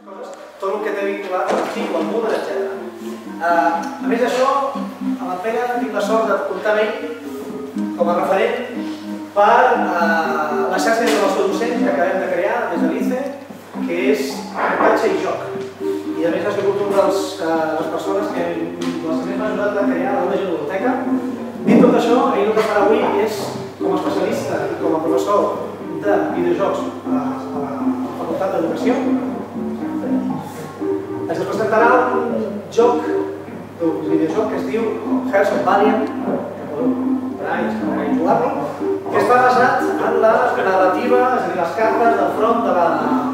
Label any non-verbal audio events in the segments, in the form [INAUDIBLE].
tot el que té vinculat amb l'estiu, el món, etc. Uh, a més d'això, a la Pere tinc la sort de comptar amb ell com a referent per uh, la xarxa d'innovació docent que acabem de crear des de l'ICE, que és aprenentatge i joc. I a més ha sigut una de uh, les persones que les més ajudat a crear la meva biblioteca. Dit tot això, ell el que farà avui és, com a especialista i com a professor de videojocs a la Facultat d'Educació, ens presentarà un joc, un videojoc que es diu Hearts of Valiant, que està basat en la narrativa, és a dir, les cartes del front de la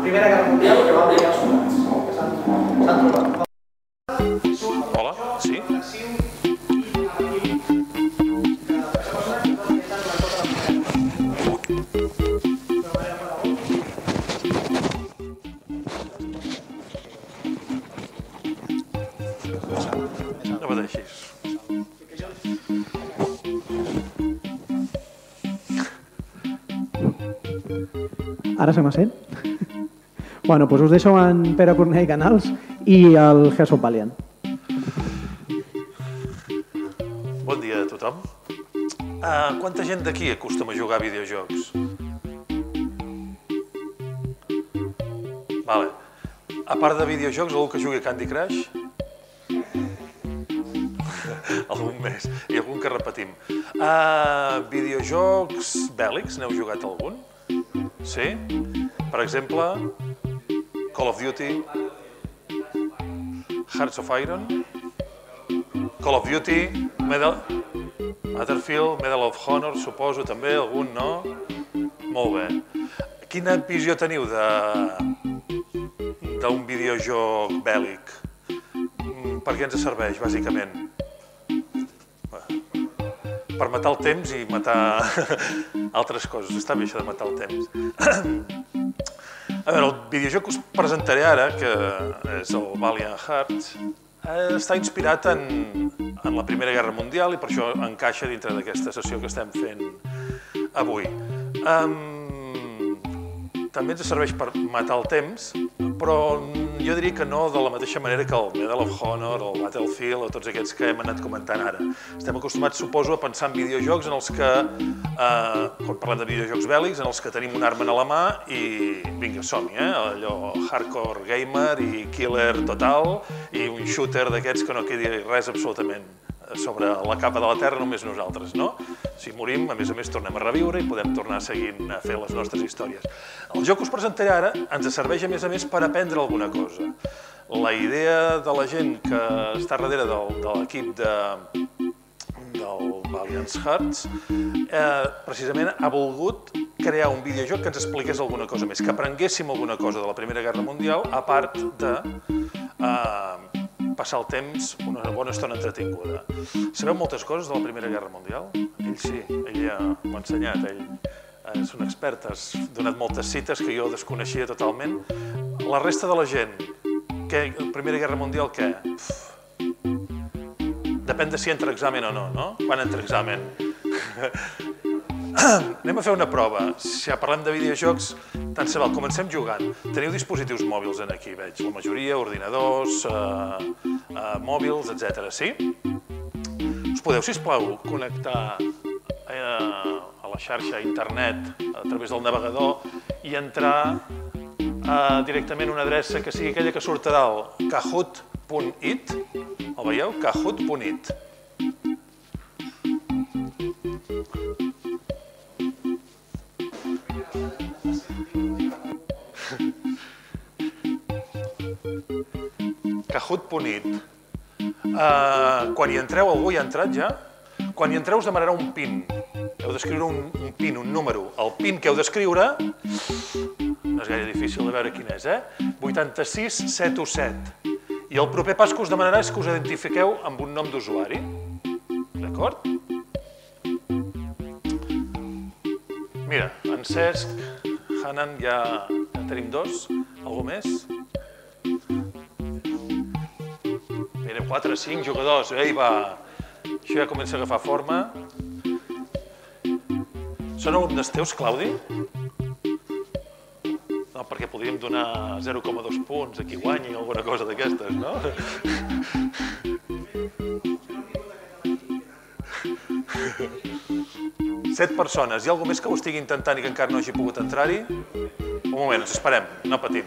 Primera Guerra Mundial que van enviar els soldats, que s'han trobat. Ara se me sent? bueno, doncs us deixo en Pere Cornell Canals i el of Valiant. Bon dia a tothom. Uh, quanta gent d'aquí acostuma a jugar a videojocs? Vale. A part de videojocs, algú que jugui a Candy Crush? [LAUGHS] algun més. I algun que repetim. Uh, videojocs bèl·lics, n'heu jugat algun? Sí? Per exemple, Call of Duty, Hearts of Iron, Call of Duty, Medal... Battlefield, Medal of Honor, suposo també, algun no? Molt bé. Quina visió teniu de videojoc bèl·lic? Mm, Per què ens serveix, bàsicament? Per matar el temps i matar altres coses. Està bé això de matar el temps. A veure, el videojoc que us presentaré ara, que és el Valiant Hearts, eh, està inspirat en, en la Primera Guerra Mundial i per això encaixa dintre d'aquesta sessió que estem fent avui. Um, també ens serveix per matar el temps, però jo diria que no de la mateixa manera que el Medal of Honor, el Battlefield o tots aquests que hem anat comentant ara. Estem acostumats, suposo, a pensar en videojocs en els que, eh, quan parlem de videojocs bèl·lics, en els que tenim una arma a la mà i vinga, som-hi, eh? allò hardcore gamer i killer total i un shooter d'aquests que no quedi res absolutament sobre la capa de la Terra només nosaltres, no? Si morim, a més a més, tornem a reviure i podem tornar a seguir a fer les nostres històries. El joc que us presentaré ara ens serveix, a més a més, per aprendre alguna cosa. La idea de la gent que està darrere del, de l'equip de, del Valiant Hearts, eh, precisament ha volgut crear un videojoc que ens expliqués alguna cosa més, que aprenguéssim alguna cosa de la Primera Guerra Mundial, a part de eh, passar el temps una bona estona entretinguda. Sabeu moltes coses de la Primera Guerra Mundial? Ell sí, ell ja m'ha ensenyat, ell és un expert, has donat moltes cites que jo desconeixia totalment. La resta de la gent, què, Primera Guerra Mundial, què? Pff, Depèn de si entra examen o no, no? Quan entra examen? [LAUGHS] [CLEARS THROAT] Anem a fer una prova. Si ja parlem de videojocs, tant se val. Comencem jugant. Teniu dispositius mòbils en aquí, veig. La majoria, ordinadors, eh, eh, mòbils, etc. Sí? Us podeu, sisplau, connectar eh, a la xarxa, a internet, a través del navegador i entrar eh, directament a una adreça que sigui aquella que surt a dalt, kahoot.it. El veieu? kahoot.it. Kahoot.it. Uh, quan hi entreu, algú hi ha entrat ja? Quan hi entreu us demanarà un PIN. Heu d'escriure un, un PIN, un número. El PIN que heu d'escriure, no és gaire difícil de veure quin és, eh? 86717. I el proper pas que us demanarà és que us identifiqueu amb un nom d'usuari. D'acord? Mira, en Cesc, Hanan, ja, ja tenim dos. Algú més? Mira, 4, 5 jugadors. Ei, va! Això ja comença a agafar forma. Són alumnes teus, Claudi? No, perquè podríem donar 0,2 punts a qui guanyi alguna cosa d'aquestes, no? Set persones. Hi ha algú més que ho estigui intentant i que encara no hagi pogut entrar-hi? Un moment, ens esperem, no patim.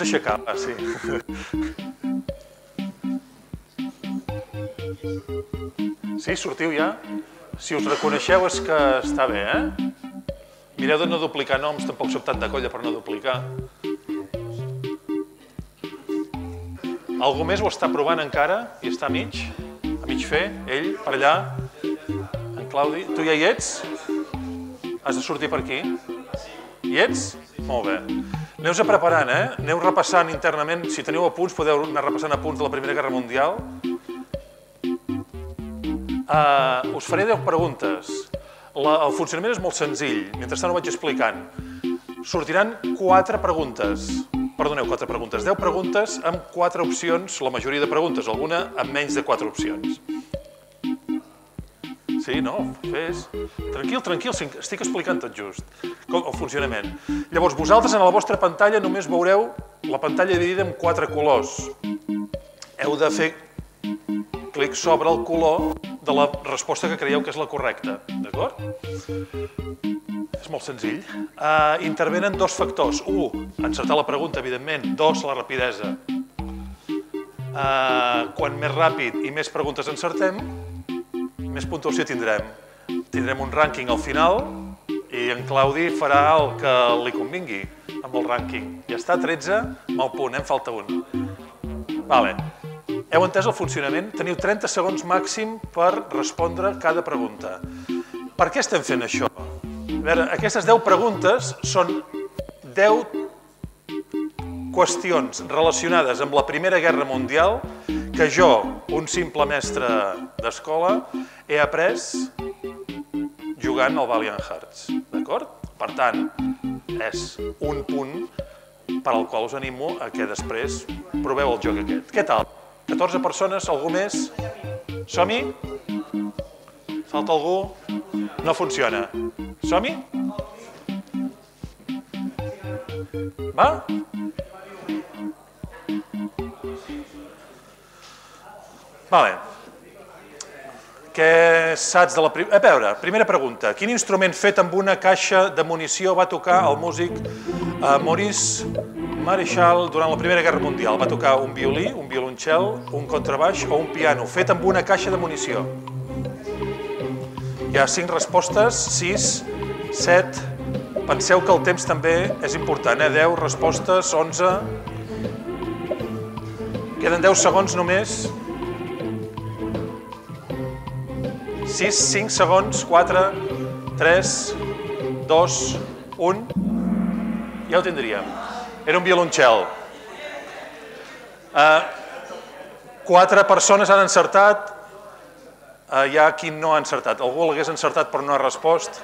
Pots aixecar, va, sí. Sí, sortiu ja? Si us reconeixeu és que està bé, eh? Mireu de no duplicar noms, tampoc soc tant de colla per no duplicar. Algú més ho està provant encara i està a mig? A mig fer? Ell, per allà? En Claudi? Tu ja hi ets? Has de sortir per aquí? Hi ets? Molt bé. Aneu-se preparant, eh? Aneu repassant internament. Si teniu apunts, podeu anar repassant apunts de la Primera Guerra Mundial. Uh, us faré 10 preguntes. La, el funcionament és molt senzill. Mentrestant ho vaig explicant. Sortiran 4 preguntes. Perdoneu, 4 preguntes. 10 preguntes amb 4 opcions, la majoria de preguntes, alguna amb menys de 4 opcions. Sí, no? Fes... Tranquil, tranquil, estic explicant tot just com, el funcionament. Llavors, vosaltres en la vostra pantalla només veureu la pantalla dividida en 4 colors. Heu de fer clic sobre el color de la resposta que creieu que és la correcta, d'acord? És molt senzill. Uh, intervenen dos factors. Un, encertar la pregunta, evidentment. Dos, la rapidesa. Uh, quan més ràpid i més preguntes encertem, més puntuació tindrem. Tindrem un rànquing al final i en Claudi farà el que li convingui amb el rànquing. Ja està, 13, mal punt, em falta un. Vale. Heu entès el funcionament? Teniu 30 segons màxim per respondre cada pregunta. Per què estem fent això? A veure, aquestes 10 preguntes són 10 qüestions relacionades amb la Primera Guerra Mundial que jo, un simple mestre d'escola, he après jugant al Valiant Hearts. D'acord? Per tant, és un punt per al qual us animo a que després proveu el joc aquest. Què tal? 14 persones, algú més? Som-hi? Falta algú? No funciona. Som-hi? Va? Vale. Què saps de la... Prim... A veure, primera pregunta. Quin instrument fet amb una caixa de munició va tocar el músic eh, Maurice Marechal, durant la Primera Guerra Mundial, va tocar un violí, un violoncel, un contrabaix o un piano, fet amb una caixa de munició. Hi ha cinc respostes, sis, set... Penseu que el temps també és important, eh? 10 respostes, 11... Queden 10 segons només. 6, 5 segons, 4, 3, 2, 1... Ja ho tindríem. Era un violoncel. Uh, quatre persones han encertat. Uh, hi ha qui no ha encertat. Algú l'hagués encertat però no ha respost.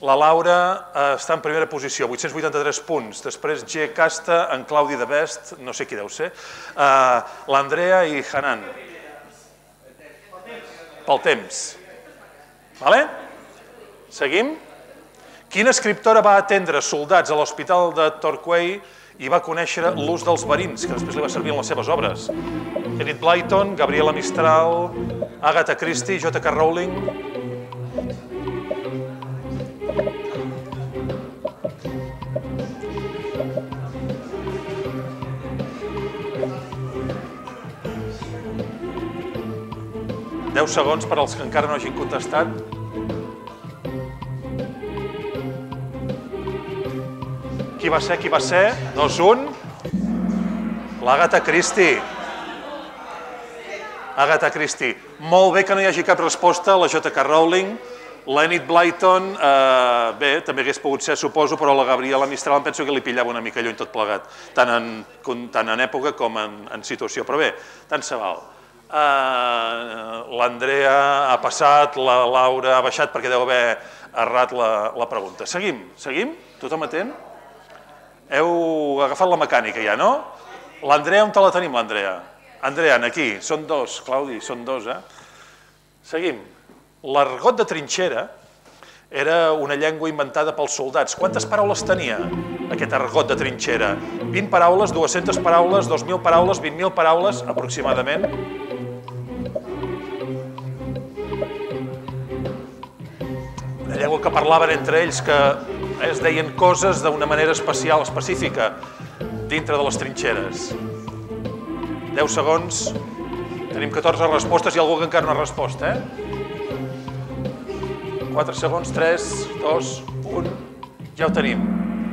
La Laura uh, està en primera posició, 883 punts. Després G. Casta, en Claudi de Best, no sé qui deu ser, uh, l'Andrea i Hanan. Pel temps. Vale? Seguim? Quina escriptora va atendre soldats a l'Hospital de Torquay i va conèixer l'ús dels verins, que després li va servir en les seves obres? Edith Blyton, Gabriela Mistral, Agatha Christie, J.K. Rowling... Deu segons per als que encara no hagin contestat. Qui va ser? Qui va ser? 2-1. L'Agatha Christie. Agatha Christie. Molt bé que no hi hagi cap resposta a la J.K. Rowling. L'Enid Blyton, eh, bé, també hagués pogut ser, suposo, però la Gabriela Mistral em penso que li pillava una mica lluny tot plegat, tant en, tant en època com en, en situació. Però bé, tant se val. Uh, L'Andrea ha passat, la Laura ha baixat perquè deu haver errat la, la pregunta. Seguim, seguim? Tothom atent? Heu agafat la mecànica ja, no? L'Andrea, on te la tenim, l'Andrea? Andrea, aquí, són dos, Claudi, són dos, eh? Seguim. L'argot de trinxera era una llengua inventada pels soldats. Quantes paraules tenia aquest argot de trinxera? 20 paraules, 200 paraules, 2.000 paraules, 20.000 paraules, aproximadament. Llengua que parlaven entre ells, que es deien coses d'una manera especial, específica, dintre de les trinxeres. 10 segons, tenim 14 respostes, ha algú que encara no ha respost, eh? 4 segons, 3, 2, 1, ja ho tenim.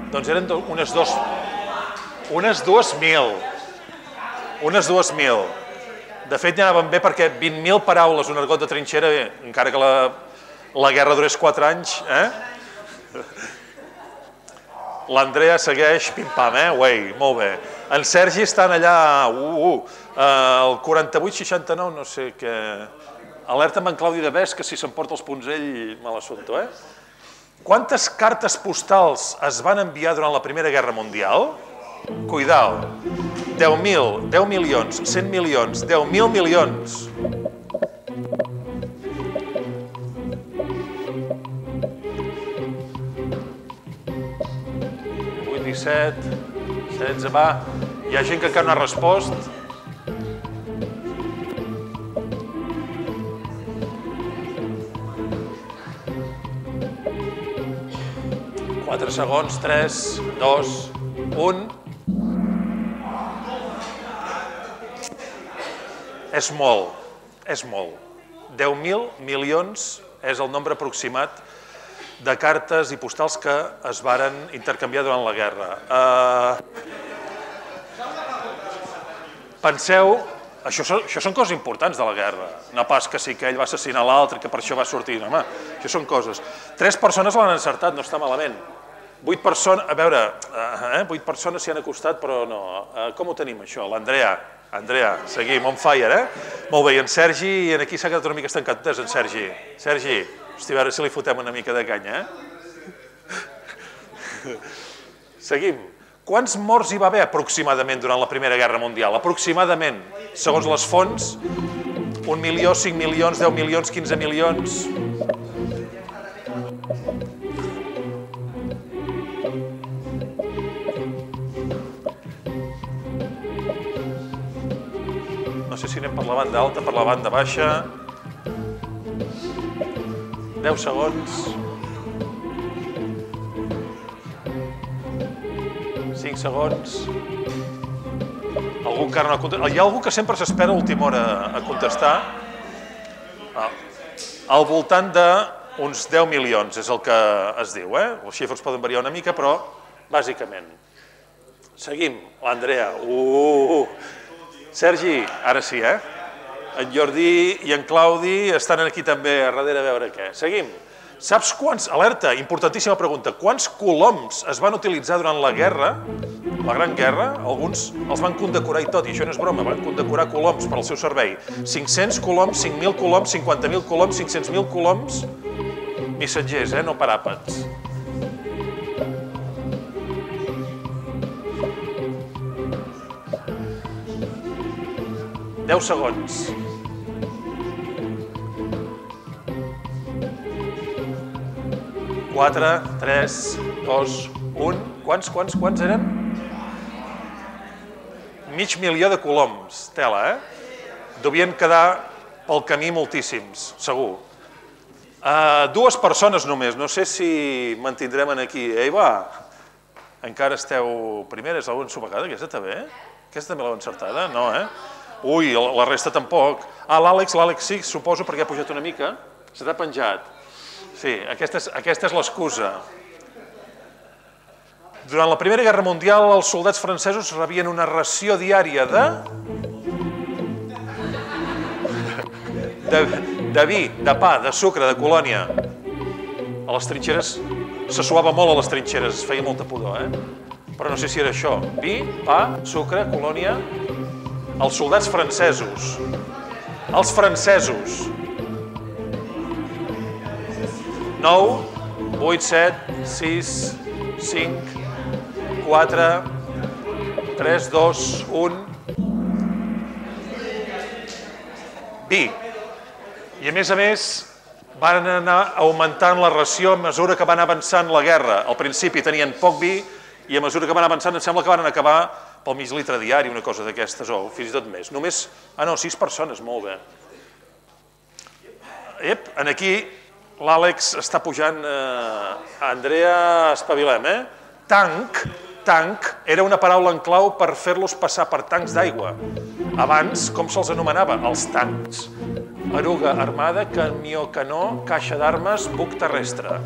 Doncs eren unes dos... Unes dues mil. Unes dues mil. De fet, ja anaven bé perquè 20.000 paraules, un argot de trinxera, encara que la, la guerra durés 4 anys, eh? L'Andrea segueix pim-pam, eh? Uei, molt bé. En Sergi estan allà, uh, uh, el 48-69, no sé què... Alerta amb en Claudi de Bes, que si s'emporta els punts ell, mal assumpto, eh? Quantes cartes postals es van enviar durant la Primera Guerra Mundial? Cuidao. 10.000, 10 milions, 100 milions, 10.000 milions. 17, 16, va. Hi ha gent que encara no ha respost. 4 segons, 3, 2, 1. És molt, és molt. 10.000 milions és el nombre aproximat de cartes i postals que es varen intercanviar durant la guerra. Uh, penseu, això, són, això són coses importants de la guerra, no pas que sí que ell va assassinar l'altre, que per això va sortir, no, home, això són coses. Tres persones l'han encertat, no està malament. Vuit persones, a veure, eh, vuit persones s'hi han acostat, però no. Eh, com ho tenim, això? L'Andrea. Andrea, seguim, on fire, eh? Molt bé, i en Sergi, i aquí s'ha quedat una mica estancat. És en Sergi. Sergi, hosti, a veure si li fotem una mica de canya, eh? Seguim. Quants morts hi va haver aproximadament durant la Primera Guerra Mundial? Aproximadament, segons les fonts, un milió, cinc milions, deu milions, quinze milions... No sé si anem per la banda alta, per la banda baixa. 10 segons. 5 segons. Algú encara no ha contestat. Hi ha algú que sempre s'espera a última hora a contestar. Ah, al voltant de uns 10 milions és el que es diu, eh? Les xifres poden variar una mica, però bàsicament. Seguim, l'Andrea. Uh, uh. Sergi, ara sí, eh? En Jordi i en Claudi estan aquí també a darrere a veure què. Seguim. Saps quants, alerta, importantíssima pregunta, quants coloms es van utilitzar durant la guerra, la Gran Guerra? Alguns els van condecorar i tot, i això no és broma, van condecorar coloms per al seu servei. 500 coloms, 5.000 coloms, 50.000 coloms, 500.000 coloms, missatgers, eh? no per àpats. Deu segons. Quatre, tres, dos, un... Quants, quants, quants eren? Mig milió de coloms, tela, eh? Devien quedar pel camí moltíssims, segur. Uh, dues persones només, no sé si mantindrem aquí. Ei, va, encara esteu primeres, algú ensopegada, aquesta també? Aquesta també l'heu encertada? No, eh? Ui, la resta tampoc. Ah, l'Àlex, l'Àlex sí, suposo, perquè ha pujat una mica. Se t'ha penjat. Sí, aquesta és, aquesta és l'excusa. Durant la Primera Guerra Mundial, els soldats francesos rebien una ració diària de... De, de vi, de pa, de sucre, de colònia. A les trinxeres, se suava molt a les trinxeres, es feia molta pudor, eh? Però no sé si era això. Vi, pa, sucre, colònia... Els soldats francesos. Els francesos. 9, 8, 7, 6, 5, 4, 3, 2, 1... vi. I a més a més van anar augmentant la ració a mesura que van avançant la guerra. Al principi tenien poc vi i a mesura que van avançant em sembla que van acabar pel mig litre diari, una cosa d'aquestes, o fins i tot més. Només, ah no, sis persones, molt bé. Ep, en aquí l'Àlex està pujant, eh, Andrea, espavilem, eh? Tanc, tanc, era una paraula en clau per fer-los passar per tancs d'aigua. Abans, com se'ls anomenava? Els tancs. Eruga armada, camió canó, caixa d'armes, buc terrestre.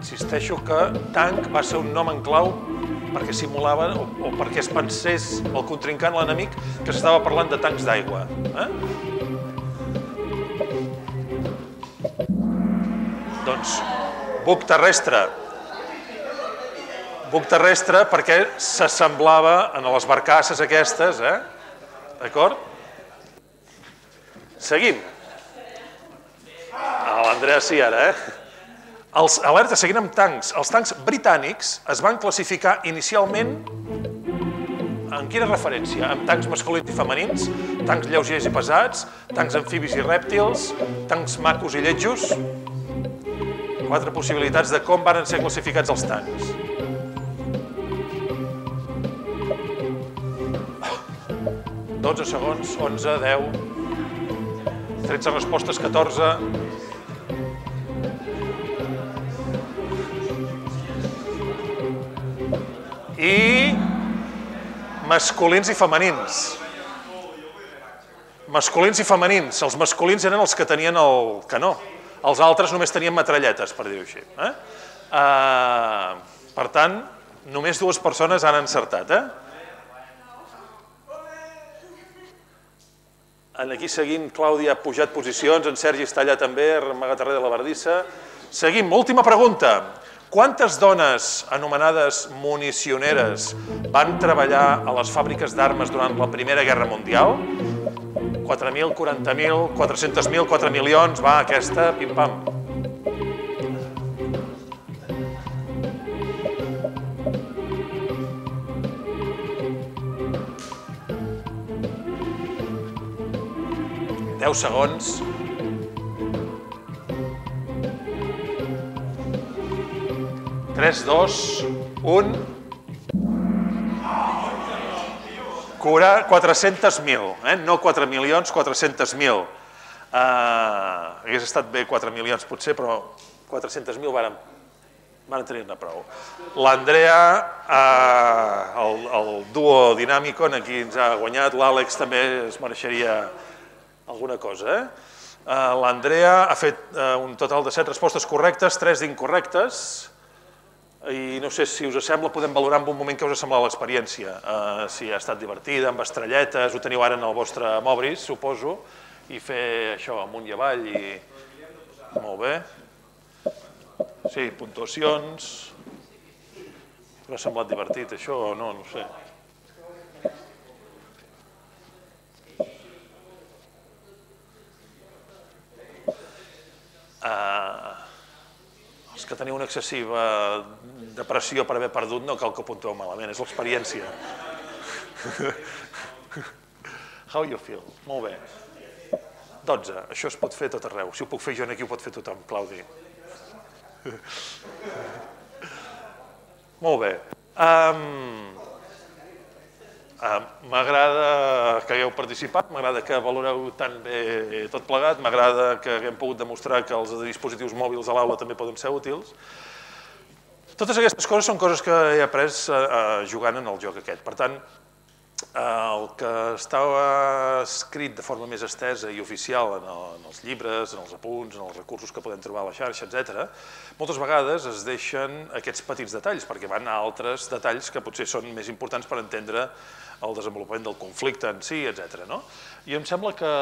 Insisteixo que tanc va ser un nom en clau perquè simulava o, o perquè es pensés el contrincant, l'enemic, que s'estava parlant de tancs d'aigua. Eh? Doncs, buc terrestre. Buc terrestre perquè s'assemblava en les barcasses aquestes, eh? D'acord? Seguim. L'Andrea sí, ara, eh? Els alertes seguint amb tancs. Els tancs britànics es van classificar inicialment en quina referència? Amb tancs masculins i femenins, tancs lleugers i pesats, tancs amfibis i rèptils, tancs macos i lletjos. Quatre possibilitats de com van ser classificats els tancs. Dotze segons, 11, 10, 13 respostes, 14, i masculins i femenins. Masculins i femenins. Els masculins eren els que tenien el canó. Els altres només tenien metralletes, per dir-ho així. Eh? Uh, per tant, només dues persones han encertat. Eh? En aquí seguim, Clàudia ha pujat posicions, en Sergi està allà també, amagat darrere de la bardissa. Seguim, última pregunta. Quantes dones anomenades municioneres van treballar a les fàbriques d'armes durant la Primera Guerra Mundial? 4.000, 40.000, 400.000, 4 milions, va, aquesta, pim-pam. Deu segons. 3, 2, 1... 400.000, eh? no 4 milions, 400.000. Uh, hagués estat bé 4 milions potser, però 400.000 varen, van tenir-ne prou. L'Andrea, uh, el, el duo Dinamicon, aquí ens ha guanyat, l'Àlex també es mereixeria alguna cosa. Eh? Uh, L'Andrea ha fet uh, un total de 7 respostes correctes, 3 d'incorrectes, i no sé si us sembla, podem valorar en un moment que us ha semblat l'experiència, uh, si ha estat divertida, amb estrelletes, ho teniu ara en el vostre Mobris, suposo, i fer això amunt i avall i... Molt bé. Sí, puntuacions... Us ha semblat divertit això o no? No sé. Uh, els que teniu una excessiva depressió per haver perdut no cal que puntueu malament, és l'experiència. [LAUGHS] How you feel? Molt bé. 12. Això es pot fer tot arreu. Si ho puc fer jo, aquí ho pot fer tothom, Claudi. [LAUGHS] Molt bé. Um, m'agrada que hagueu participat, m'agrada que valoreu tan bé tot plegat, m'agrada que haguem pogut demostrar que els dispositius mòbils a l'aula també poden ser útils. Totes aquestes coses són coses que he après eh, eh, jugant en el joc aquest. Per tant, eh, el que estava escrit de forma més estesa i oficial en els llibres, en els apunts, en els recursos que podem trobar a la xarxa, etc, moltes vegades es deixen aquests petits detalls, perquè van a altres detalls que potser són més importants per entendre el desenvolupament del conflicte en si, etc. No? I em sembla que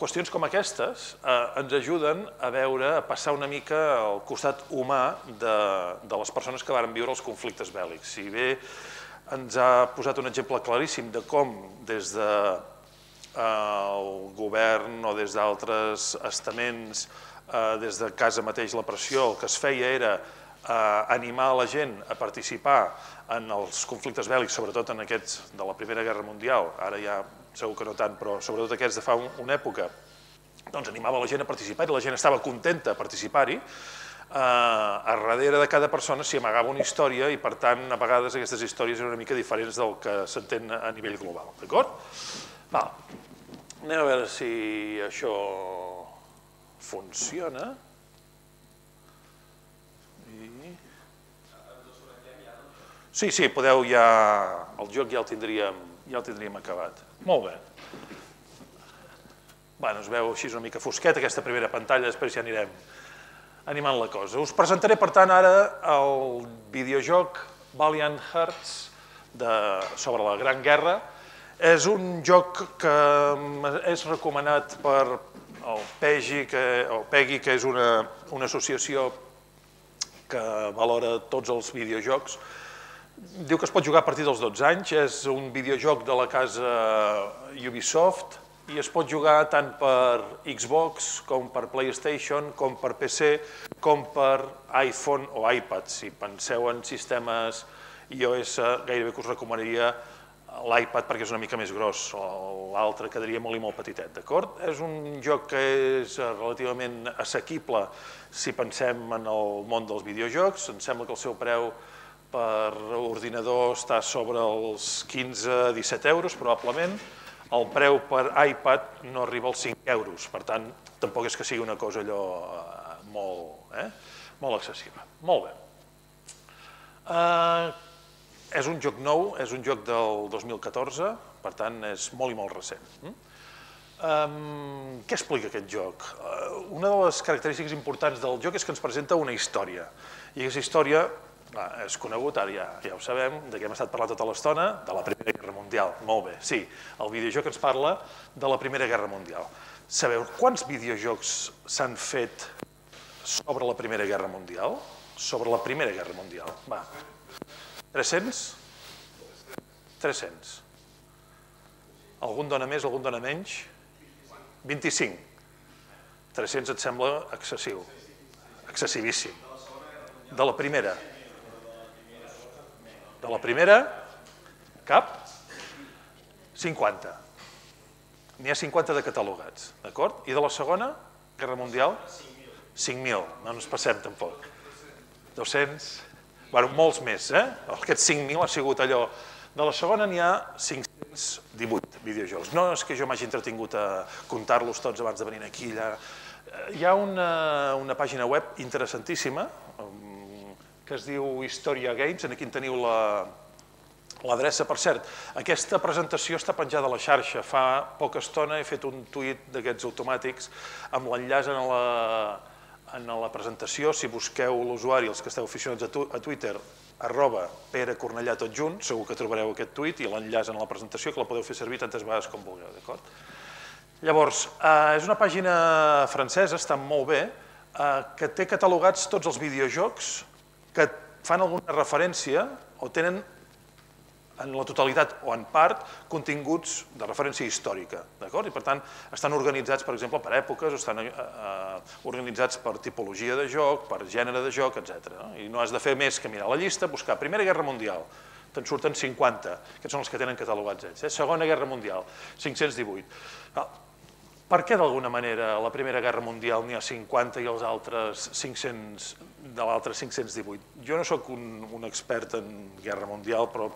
qüestions com aquestes eh, ens ajuden a veure, a passar una mica al costat humà de, de les persones que varen viure els conflictes bèl·lics. Si bé ens ha posat un exemple claríssim de com des de eh, el govern o des d'altres estaments, eh, des de casa mateix la pressió, el que es feia era animar la gent a participar en els conflictes bèl·lics, sobretot en aquests de la Primera Guerra Mundial, ara ja segur que no tant, però sobretot aquests de fa una època, doncs animava la gent a participar i la gent estava contenta a participar-hi, eh, a darrere de cada persona s'hi amagava una història i per tant a vegades aquestes històries eren una mica diferents del que s'entén a nivell global, d'acord? Anem a veure si això funciona. Sí, sí, podeu ja... El joc ja el tindríem, ja el tindríem acabat. Molt bé. Bueno, es veu així una mica fosquet aquesta primera pantalla, després ja anirem animant la cosa. Us presentaré, per tant, ara el videojoc Valiant Hearts de, sobre la Gran Guerra. És un joc que és recomanat per el PEGI, que, el PEGI, que és una, una associació que valora tots els videojocs, diu que es pot jugar a partir dels 12 anys, és un videojoc de la casa Ubisoft i es pot jugar tant per Xbox com per PlayStation, com per PC, com per iPhone o iPad. Si penseu en sistemes iOS, gairebé que us recomanaria l'iPad perquè és una mica més gros, l'altre quedaria molt i molt petitet, d'acord? És un joc que és relativament assequible si pensem en el món dels videojocs, em sembla que el seu preu per ordinador està sobre els 15-17 euros, probablement. El preu per iPad no arriba als 5 euros, per tant, tampoc és que sigui una cosa allò eh, molt, eh? molt excessiva. Molt bé. Uh, és un joc nou, és un joc del 2014, per tant, és molt i molt recent. Um, què explica aquest joc? Uh, una de les característiques importants del joc és que ens presenta una història. I aquesta història Clar, és conegut, ara ja, ja ho sabem, de què hem estat parlant tota l'estona, de la Primera Guerra Mundial. Molt bé, sí, el videojoc ens parla de la Primera Guerra Mundial. Sabeu quants videojocs s'han fet sobre la Primera Guerra Mundial? Sobre la Primera Guerra Mundial. Va. 300? 300. Algun dona més, algun dona menys? 25. 300 et sembla excessiu. Excessivíssim. De la primera. De la primera, cap? 50. N'hi ha 50 de catalogats, d'acord? I de la segona, Guerra Mundial? 5.000. No ens passem tampoc. 200? Bueno, molts més, eh? Aquests 5.000 ha sigut allò. De la segona n'hi ha 518 videojocs. No és que jo m'hagi entretingut a comptar-los tots abans de venir aquí, allà. Hi ha una, una pàgina web interessantíssima, que es diu Historia Games, aquí en teniu l'adreça. Per cert, aquesta presentació està penjada a la xarxa. Fa poca estona he fet un tuit d'aquests automàtics amb l'enllaç en, la, en la presentació. Si busqueu l'usuari, els que esteu aficionats a, tu, a Twitter, arroba Pere Cornellà tot junt, segur que trobareu aquest tuit i l'enllaç en la presentació, que la podeu fer servir tantes vegades com vulgueu, d'acord? Llavors, eh, és una pàgina francesa, està molt bé, eh, que té catalogats tots els videojocs que fan alguna referència o tenen en la totalitat o en part continguts de referència històrica? I per tant estan organitzats, per exemple, per èpoques, o estan eh, eh, organitzats per tipologia de joc, per gènere de joc, etc. No? I no has de fer més que mirar la llista, buscar Primera Guerra Mundial, te'n surten 50, aquests són els que tenen catalogats ells. Eh? Segona Guerra Mundial, 518. Ah, per què d'alguna manera la Primera Guerra Mundial n'hi ha 50 i els altres 500, de l'altre 518? Jo no sóc un expert en Guerra Mundial, però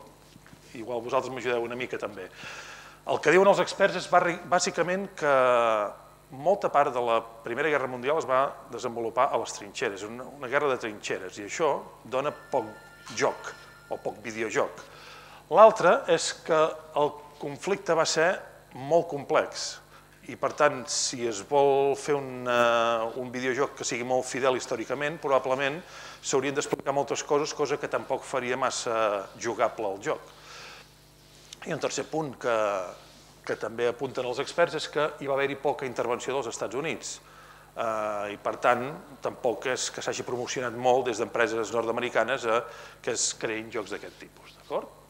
igual vosaltres m'ajudeu una mica també. El que diuen els experts és bàsicament que molta part de la Primera Guerra Mundial es va desenvolupar a les trinxeres, una, una guerra de trinxeres, i això dona poc joc o poc videojoc. L'altre és que el conflicte va ser molt complex, i per tant, si es vol fer una, un videojoc que sigui molt fidel històricament, probablement s'haurien d'explicar moltes coses, cosa que tampoc faria massa jugable al joc. I un tercer punt que, que també apunten els experts és que hi va haver-hi poca intervenció dels Estats Units. Uh, I per tant, tampoc és que s'hagi promocionat molt des d'empreses nord-americanes a que es creïn jocs d'aquest tipus. D'acord?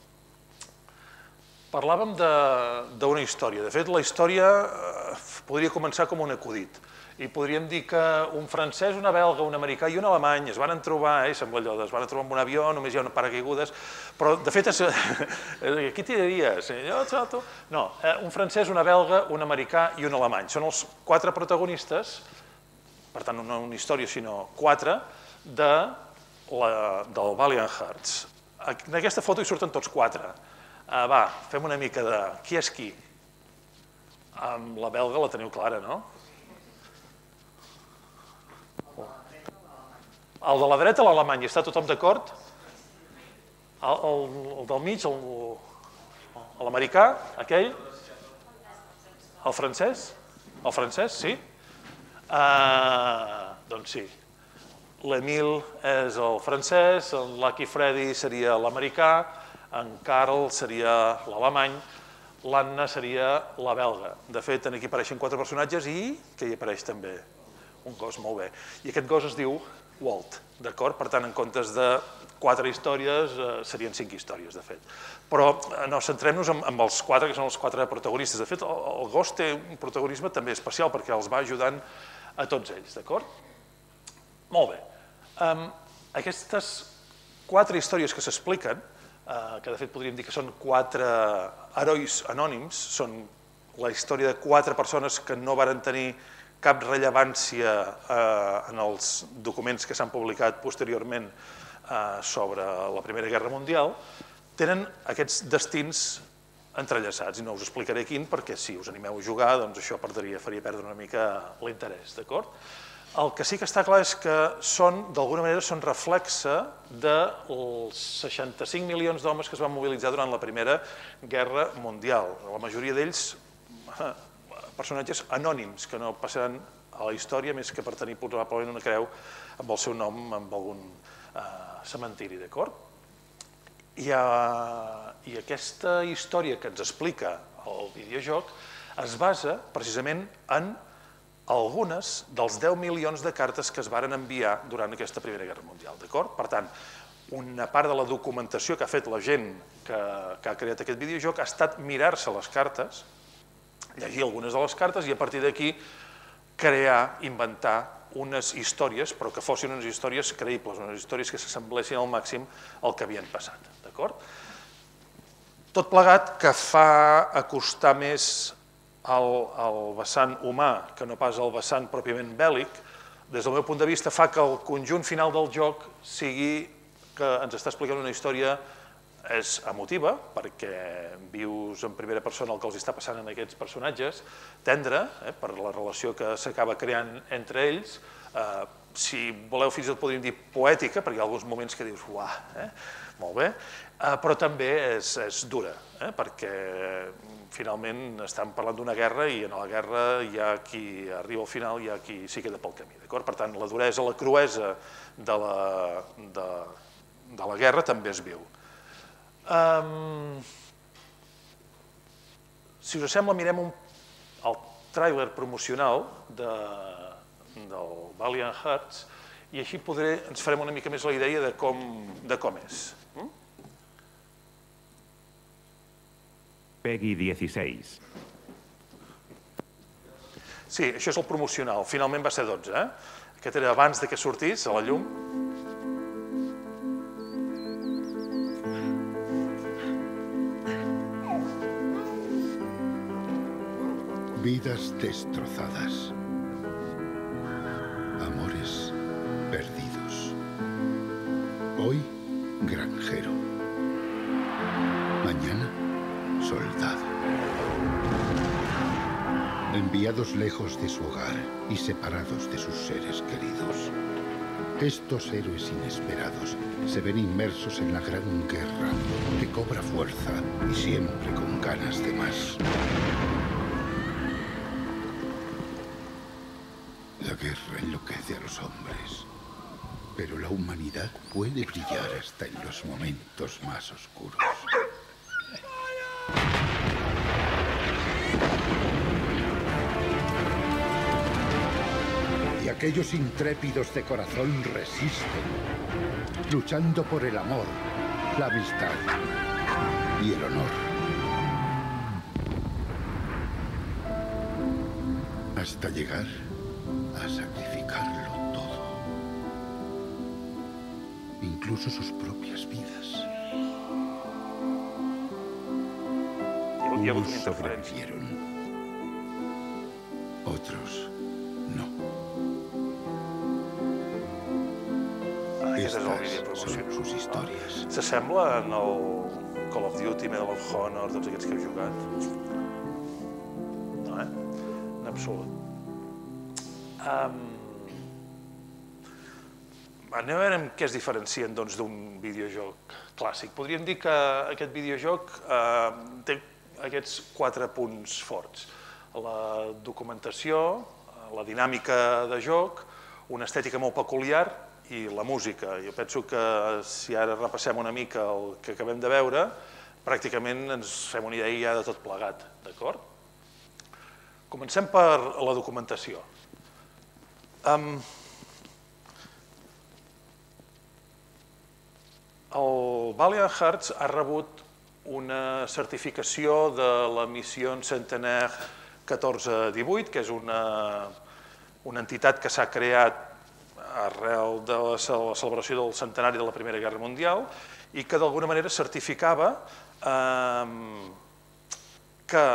Parlàvem d'una història. De fet, la història eh, podria començar com un acudit. I podríem dir que un francès, una belga, un americà i un alemany es van trobar, eh, sembla allò, es van trobar amb un avió, només hi ha una paracaigudes, però de fet, és, [LAUGHS] qui t'hi diries? No, eh, un francès, una belga, un americà i un alemany. Són els quatre protagonistes, per tant, no una història, sinó quatre, de la, del Valiant Hearts. En aquesta foto hi surten tots quatre. Uh, va, fem una mica de qui és qui. Amb la belga la teniu clara, no? El de la dreta, l'Alemany, està tothom d'acord? El, el, el del mig, l'americà, aquell? El francès? El francès, sí? Uh, doncs sí. L'Emil és el francès, el Lucky Freddy seria l'americà, en Karl seria l'alemany, l'Anna seria la belga. De fet, aquí apareixen quatre personatges i que hi apareix també un gos, molt bé. I aquest gos es diu Walt, d'acord? Per tant, en comptes de quatre històries, eh, serien cinc històries, de fet. Però eh, no, centrem-nos en, en els quatre, que són els quatre protagonistes. De fet, el, el gos té un protagonisme també especial, perquè els va ajudant a tots ells, d'acord? Molt bé. Um, aquestes quatre històries que s'expliquen, eh, que de fet podríem dir que són quatre herois anònims, són la història de quatre persones que no varen tenir cap rellevància eh, en els documents que s'han publicat posteriorment eh, sobre la Primera Guerra Mundial, tenen aquests destins entrellaçats, i no us explicaré quin, perquè si us animeu a jugar, doncs això perdria, faria perdre una mica l'interès, d'acord? El que sí que està clar és que són, d'alguna manera, són reflexe dels 65 milions d'homes que es van mobilitzar durant la Primera Guerra Mundial. La majoria d'ells personatges anònims que no passaran a la història més que per tenir probablement una creu amb el seu nom en algun eh, cementiri, d'acord? I, eh, I aquesta història que ens explica el videojoc es basa precisament en algunes dels 10 milions de cartes que es varen enviar durant aquesta Primera Guerra Mundial, d'acord? Per tant, una part de la documentació que ha fet la gent que, que ha creat aquest videojoc ha estat mirar-se les cartes, llegir algunes de les cartes i a partir d'aquí crear, inventar unes històries, però que fossin unes històries creïbles, unes històries que s'assemblessin al màxim al que havien passat, d'acord? Tot plegat que fa acostar més al, al vessant humà que no pas al vessant pròpiament bèl·lic, des del meu punt de vista fa que el conjunt final del joc sigui que ens està explicant una història és emotiva, perquè vius en primera persona el que els està passant en aquests personatges, tendre, eh, per la relació que s'acaba creant entre ells, eh, si voleu fins i tot podríem dir poètica, perquè hi ha alguns moments que dius, uah, eh, molt bé, eh, però també és, és dura, eh, perquè finalment estem parlant d'una guerra i en la guerra hi ha qui arriba al final i hi ha qui s'hi queda pel camí. Per tant, la duresa, la cruesa de la, de, de la guerra també es viu. Um, si us sembla, mirem un, el tràiler promocional de, del Valiant Hearts i així podré, ens farem una mica més la idea de com, de com és. Peggy 16. Sí, això és el promocional. Finalment va ser 12, eh? Aquest era abans de que sortís a la llum. Vidas destrozadas. Amores perdidos. Hoy, granjero. Mañana, soldado. Enviados lejos de su hogar y separados de sus seres queridos. Estos héroes inesperados se ven inmersos en la gran guerra que cobra fuerza y siempre con ganas de más. Guerra enloquece a los hombres, pero la humanidad puede brillar hasta en los momentos más oscuros. Y aquellos intrépidos de corazón resisten, luchando por el amor, la amistad y el honor. Hasta llegar a sacrificarlo todo, incluso sus propias vidas. Unos sobrevivieron, otros no. Aquest és el Estas vídeo son promocional. sus historias. S'assembla en el Call of Duty, Medal of Honor, tots aquests que heu jugat? Um, anem a veure què es diferencien doncs, d'un videojoc clàssic. Podríem dir que aquest videojoc eh, té aquests quatre punts forts. La documentació, la dinàmica de joc, una estètica molt peculiar i la música. Jo penso que si ara repassem una mica el que acabem de veure, pràcticament ens fem una idea ja de tot plegat, d'acord? Comencem per la documentació. Um, el Valiant Hearts ha rebut una certificació de la missió Centenaire 1418, que és una, una entitat que s'ha creat arrel de la celebració del centenari de la Primera Guerra Mundial i que d'alguna manera certificava eh, que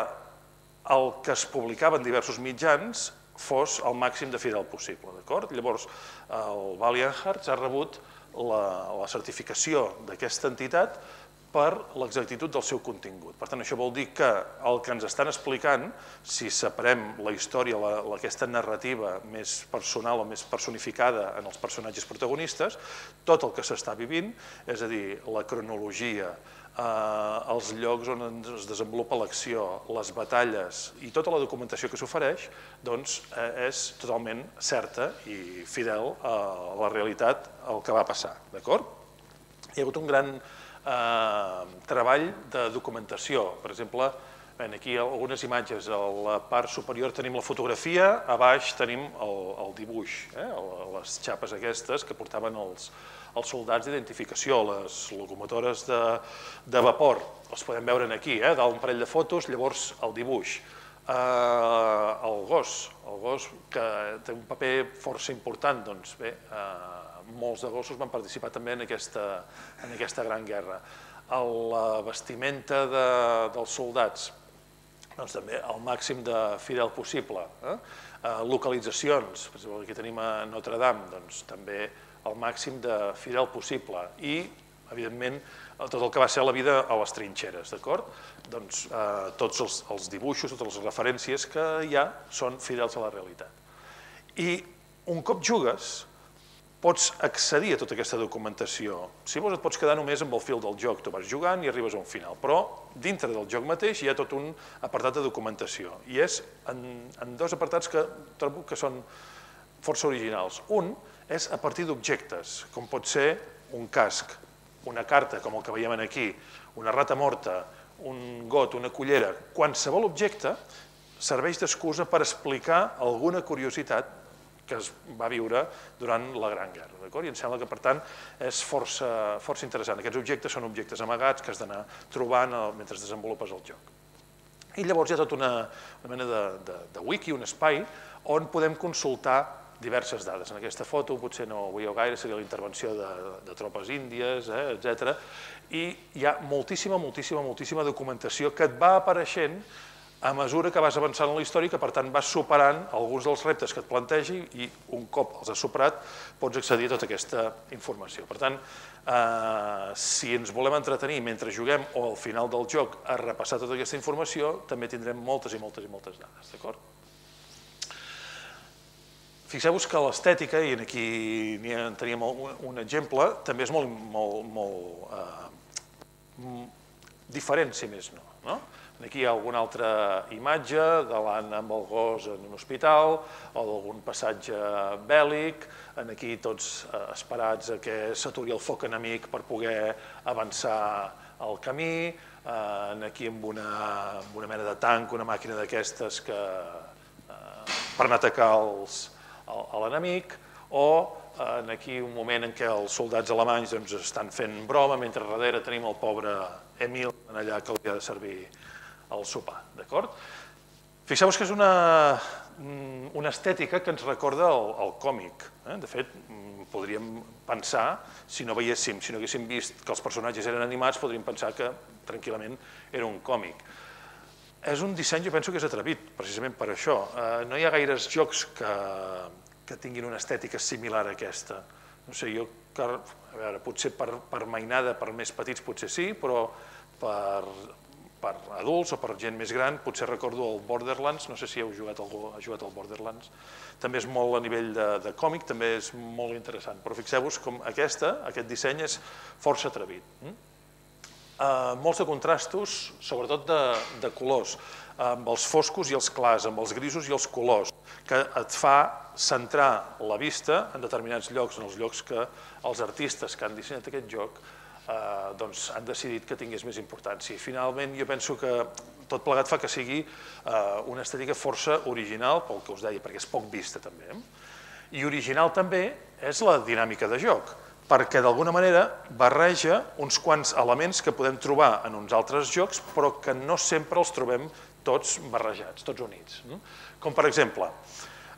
el que es publicava en diversos mitjans fos el màxim de fidel possible? Llavors, el Valiant Hearts ha rebut la, la certificació d'aquesta entitat per l'exactitud del seu contingut. Per tant, això vol dir que el que ens estan explicant, si separem la història, la, aquesta narrativa més personal o més personificada en els personatges protagonistes, tot el que s'està vivint, és a dir, la cronologia, eh, els llocs on es desenvolupa l'acció, les batalles i tota la documentació que s'ofereix, doncs eh, és totalment certa i fidel a la realitat, al que va passar, d'acord? Hi ha hagut un gran eh, treball de documentació. Per exemple, ven aquí algunes imatges. A la part superior tenim la fotografia, a baix tenim el, el dibuix, eh? les xapes aquestes que portaven els, els soldats d'identificació, les locomotores de, de vapor. Els podem veure aquí, eh? dalt un parell de fotos, llavors el dibuix. Eh, el gos, el gos que té un paper força important, doncs bé, eh, molts de gossos van participar també en aquesta, en aquesta gran guerra. El, la vestimenta de, dels soldats, doncs també el màxim de fidel possible. Eh? Eh, localitzacions, per exemple, aquí tenim a Notre Dame, doncs també el màxim de fidel possible. I, evidentment, tot el que va ser la vida a les trinxeres, d'acord? Doncs eh, tots els, els dibuixos, totes les referències que hi ha són fidels a la realitat. I un cop jugues, pots accedir a tota aquesta documentació. Si vols et pots quedar només amb el fil del joc, tu vas jugant i arribes a un final, però dintre del joc mateix hi ha tot un apartat de documentació i és en, en dos apartats que trobo que són força originals. Un és a partir d'objectes, com pot ser un casc, una carta, com el que veiem aquí, una rata morta, un got, una cullera, qualsevol objecte serveix d'excusa per explicar alguna curiositat que es va viure durant la Gran Guerra. I em sembla que, per tant, és força, força interessant. Aquests objectes són objectes amagats que has d'anar trobant mentre desenvolupes el joc. I llavors hi ha tota una, una mena de, de, de wiki, un espai, on podem consultar diverses dades. En aquesta foto potser no ho veieu gaire, seria la intervenció de, de tropes índies, eh, etc. I hi ha moltíssima, moltíssima, moltíssima documentació que et va apareixent a mesura que vas avançant en la història, que per tant vas superant alguns dels reptes que et plantegi i un cop els has superat pots accedir a tota aquesta informació. Per tant, eh, si ens volem entretenir mentre juguem o al final del joc a repassar tota aquesta informació, també tindrem moltes i moltes i moltes dades, d'acord? Fixeu-vos que l'estètica, i aquí en teníem un, exemple, també és molt, molt, molt eh, diferent, si més no. no? Aquí hi ha alguna altra imatge de l'Anna amb el gos en un hospital o d'algun passatge bèl·lic, en aquí tots eh, esperats a que s'aturi el foc enemic per poder avançar el camí, eh, aquí amb una, amb una mena de tanc, una màquina d'aquestes que eh, per anar a atacar els, a l'enemic, o en aquí un moment en què els soldats alemanys doncs, estan fent broma, mentre darrere tenim el pobre Emil allà que li ha de servir el sopar, d'acord? Fixeu-vos que és una mm, una estètica que ens recorda el, el còmic. Eh? De fet, mm, podríem pensar, si no veiéssim, si no haguéssim vist que els personatges eren animats, podríem pensar que tranquil·lament era un còmic. És un disseny, jo penso que és atrevit, precisament per això. Eh, no hi ha gaires jocs que, que tinguin una estètica similar a aquesta. No sé, jo, a veure, potser per, per mainada, per més petits potser sí, però per, per adults o per gent més gran, potser recordo el Borderlands, no sé si heu jugat algú, ha jugat al Borderlands, també és molt a nivell de, de còmic, també és molt interessant, però fixeu-vos com aquesta, aquest disseny és força atrevit. Mm? Uh, molts de contrastos, sobretot de, de colors, amb els foscos i els clars, amb els grisos i els colors, que et fa centrar la vista en determinats llocs, en els llocs que els artistes que han dissenyat aquest joc eh, doncs han decidit que tingués més importància. I finalment jo penso que tot plegat fa que sigui eh, una estètica força original, pel que us deia, perquè és poc vista també. Eh? I original també és la dinàmica de joc perquè d'alguna manera barreja uns quants elements que podem trobar en uns altres jocs, però que no sempre els trobem tots barrejats, tots units. Com per exemple,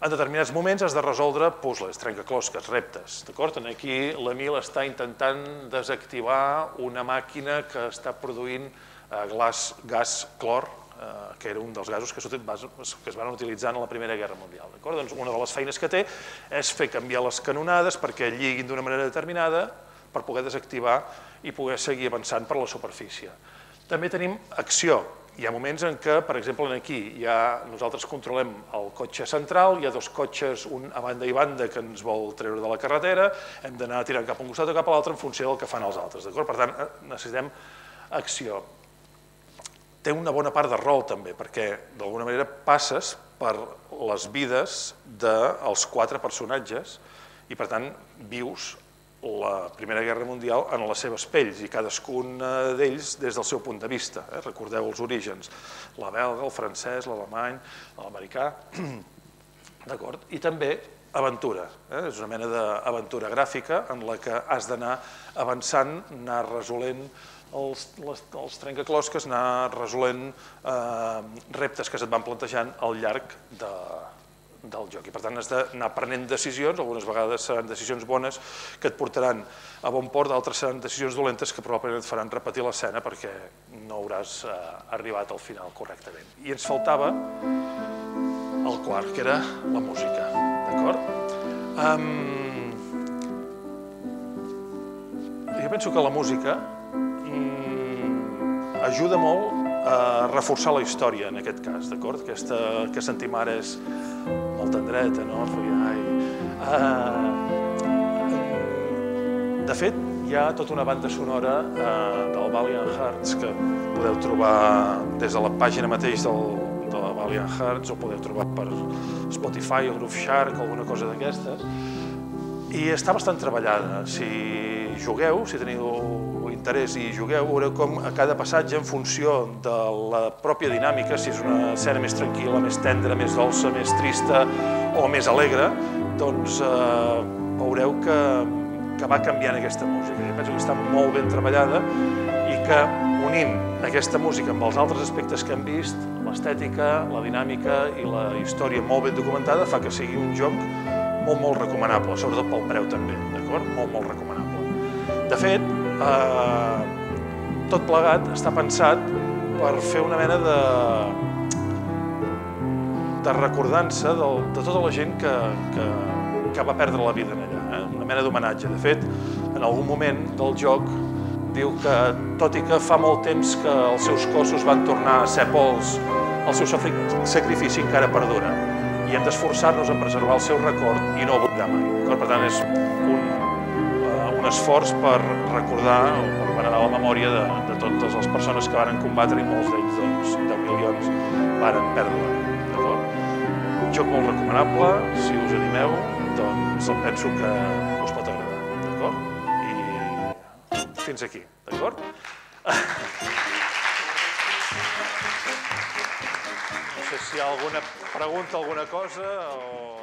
en determinats moments has de resoldre puzzles, trencaclosques, reptes. D'acord? Aquí l'Emil està intentant desactivar una màquina que està produint eh, gas, clor, que era un dels gasos que, que es van utilitzar en la Primera Guerra Mundial. Doncs una de les feines que té és fer canviar les canonades perquè lliguin d'una manera determinada per poder desactivar i poder seguir avançant per la superfície. També tenim acció. Hi ha moments en què, per exemple, aquí nosaltres controlem el cotxe central, hi ha dos cotxes, un a banda i banda, que ens vol treure de la carretera, hem d'anar tirant cap a un costat o cap a l'altre en funció del que fan els altres. Per tant, eh, necessitem acció té una bona part de rol també, perquè d'alguna manera passes per les vides dels quatre personatges i per tant vius la Primera Guerra Mundial en les seves pells i cadascun d'ells des del seu punt de vista. Eh? Recordeu els orígens, la belga, el francès, l'alemany, l'americà, [CLEARS THROAT] d'acord? I també aventura, eh? és una mena d'aventura gràfica en la que has d'anar avançant, anar resolent els, les, els trencaclosques, anar resolent eh, reptes que se't van plantejant al llarg de, del joc. I per tant has d'anar prenent decisions, algunes vegades seran decisions bones que et portaran a bon port, d'altres seran decisions dolentes que probablement et faran repetir l'escena perquè no hauràs eh, arribat al final correctament. I ens faltava el quart, que era la música, d'acord? Um, jo penso que la música mm, ajuda molt a reforçar la història, en aquest cas, d'acord? Aquesta que sentim ara és molt tendreta, no? Ai. Uh, de fet, hi ha tota una banda sonora uh, del Valiant Hearts que podeu trobar des de la pàgina mateix del, de la Valiant Hearts o podeu trobar per Spotify o Groove Shark o alguna cosa d'aquestes i està bastant treballada. Si jugueu, si teniu interès i jugueu, veureu com a cada passatge, en funció de la pròpia dinàmica, si és una escena més tranquil·la, més tendra, més dolça, més trista o més alegre, doncs eh, veureu que, que va canviant aquesta música. Jo penso que està molt ben treballada i que unint aquesta música amb els altres aspectes que hem vist, l'estètica, la dinàmica i la història molt ben documentada, fa que sigui un joc molt, molt recomanable, sobretot pel preu també, d'acord? Molt, molt recomanable. De fet, eh, tot plegat està pensat per fer una mena de, de recordança de, de tota la gent que, que, que va perdre la vida en allà, eh? una mena d'homenatge. De fet, en algun moment del joc diu que, tot i que fa molt temps que els seus cossos van tornar a ser pols, el seu sacrifici encara perdura i hem d'esforçar-nos a preservar el seu record i no oblidar mai. Per tant, és un, un esforç per recordar o per venerar la memòria de, de totes les persones que varen combatre i molts d'ells, doncs, 10 milions, varen perdre. Un joc molt recomanable, si us animeu, doncs penso que fins aquí, d'acord? [LAUGHS] No sé si hi ha alguna pregunta, alguna cosa o...